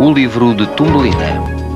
O livro de Tumbelina